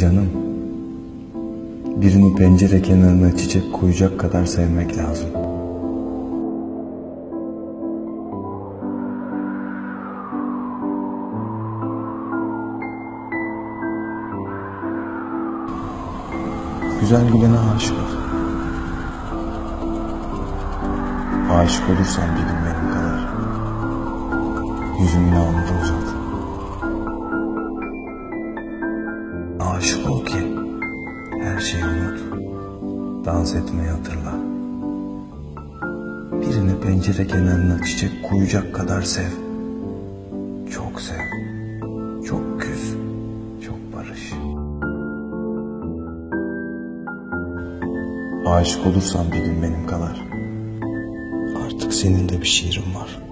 Canım, birini pencere kenarına çiçek koyacak kadar sevmek lazım. Güzel gülene aşık ol. Aşık olursan bir gün benim kadar. Yüzümün alnı da uzat. Aşık ol ki her şeyi unut. Dans etmeyi hatırla. Birini pencere kenarına çiçek koyacak kadar sev. Çok sev. Çok küs. Çok barış. Aşık olursan bir gün benim kadar. Artık senin de bir şiirin var.